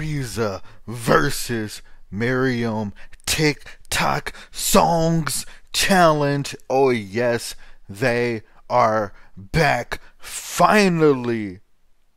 Ariza versus Mirriam TikTok Songs Challenge. Oh, yes, they are back. Finally,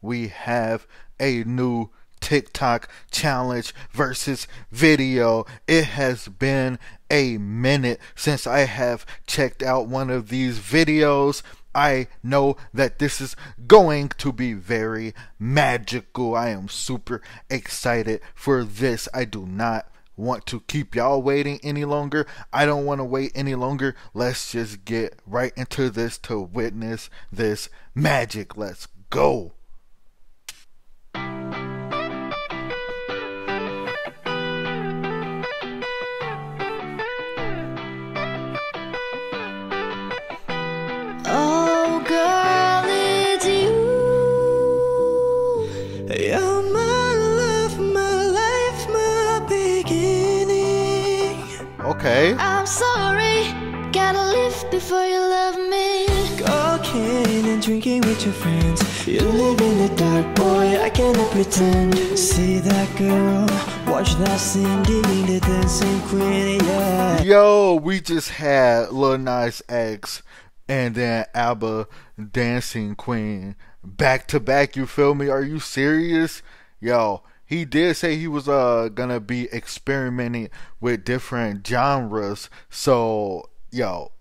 we have a new TikTok challenge versus video. It has been a minute since I have checked out one of these videos. I know that this is going to be very magical. I am super excited for this. I do not want to keep y'all waiting any longer. I don't want to wait any longer. Let's just get right into this to witness this magic. Let's go. Okay. I'm sorry, gotta live before you love me. Cocaine and drinking with your friends. You live in the dark, boy. I cannot pretend. See that girl, watch that scene, digging the dancing queen, yeah. Yo, we just had Lil Nas X and then ABBA Dancing Queen back to back. You feel me? Are you serious? Yo, he did say he was uh gonna be experimenting with different genres. So, yo,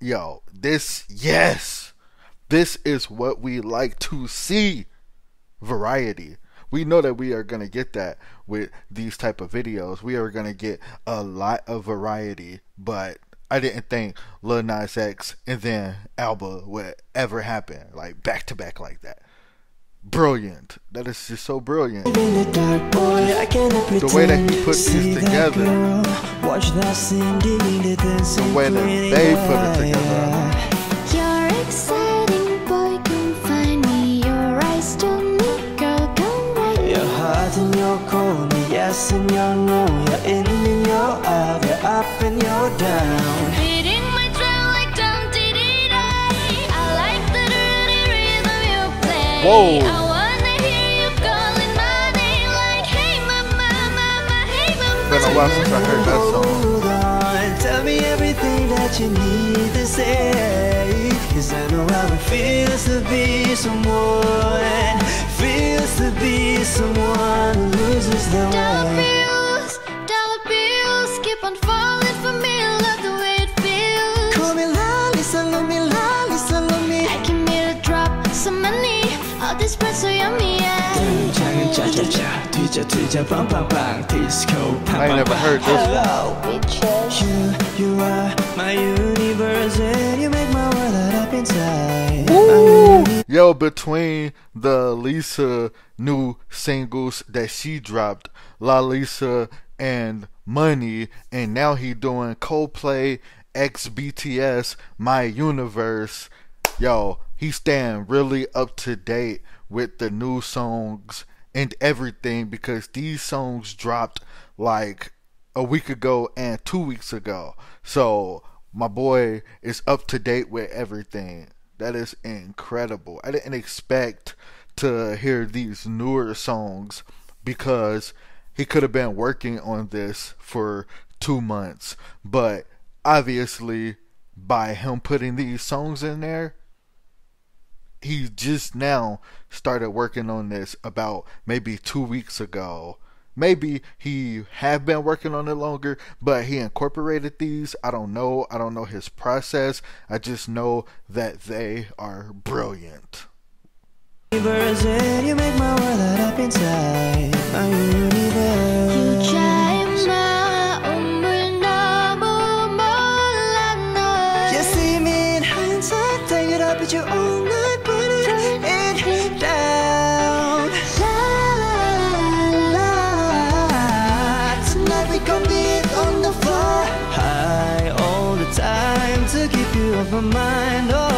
yo, this yes, this is what we like to see. Variety. We know that we are gonna get that with these type of videos. We are gonna get a lot of variety, but I didn't think Lil Nas X and then ABBA would ever happen like back to back like that. Brilliant. That is just so brilliant. The dark, boy, I cannot pretend. The way that he put See these together. girl, watch that scene, digging the way that they put it yeah, together. yeah. You're exciting, boy, come find me. Your eyes told me, girl, come right Your heart and your corner, yes and your no. You're in and you're out, you're up and you're down. Mama. Been a while since I heard that song. Hold on, tell me everything that you need to say. Cause I know how it feels to be someone. Feels to be someone who loses their Dollar way. yummy yeah. I never heard this Hello, bitches. You, you are my universe and you make my world light up inside. Ooh. Yo, between the Lisa new singles that she dropped, Lalisa and Money, and now he doing Coldplay, X BTS, My Universe. Yo, he staying really up to date with the new songs and everything because these songs dropped like a week ago and two weeks ago. So my boy is up to date with everything. That is incredible. I didn't expect to hear these newer songs because he could have been working on this for two months. But obviously, by him putting these songs in there, he just now started working on this about maybe two weeks ago. Maybe he have been working on it longer, but he incorporated these. I don't know. I don't know his process. I just know that they are brilliant. Universe and you Off my mind. Oh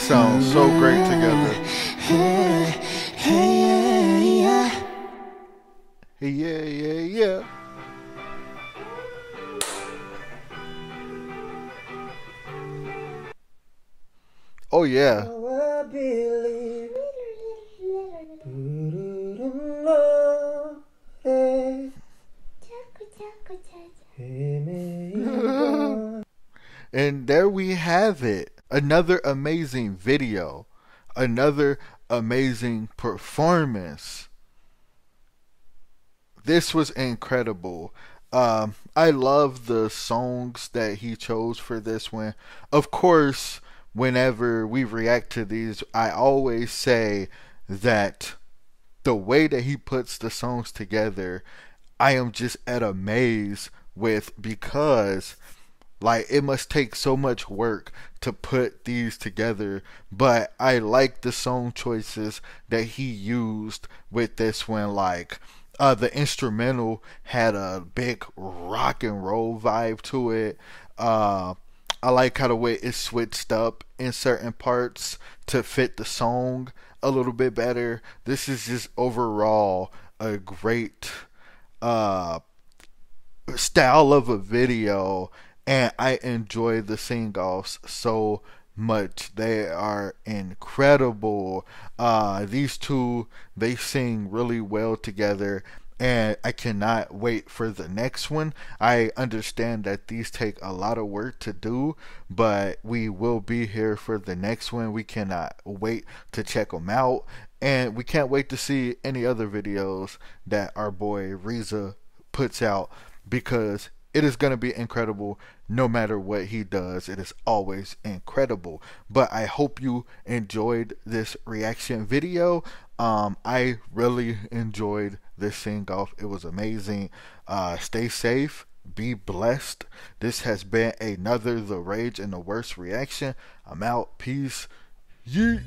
sound so great together. Yeah, yeah, yeah. Oh yeah. And there we have it. Another amazing video. Another amazing performance. This was incredible. Um, I love the songs that he chose for this one. Of course, whenever we react to these, I always say that the way that he puts the songs together, I am just at a maze with because like it must take so much work to put these together, but I like the song choices that he used with this one. Like uh, the instrumental had a big rock and roll vibe to it. Uh, I like how the way it switched up in certain parts to fit the song a little bit better. This is just overall a great uh style of a video and I enjoy the sing offs so much. They are incredible. Uh these two they sing really well together and I cannot wait for the next one. I understand that these take a lot of work to do, but we will be here for the next one. We cannot wait to check them out, and we can't wait to see any other videos that our boy Reza puts out because it is going to be incredible no matter what he does. It is always incredible. But I hope you enjoyed this reaction video. Um, I really enjoyed this sing off. It was amazing. Uh, stay safe. Be blessed. This has been another The Rage and the Worst reaction. I'm out. Peace. Yeet.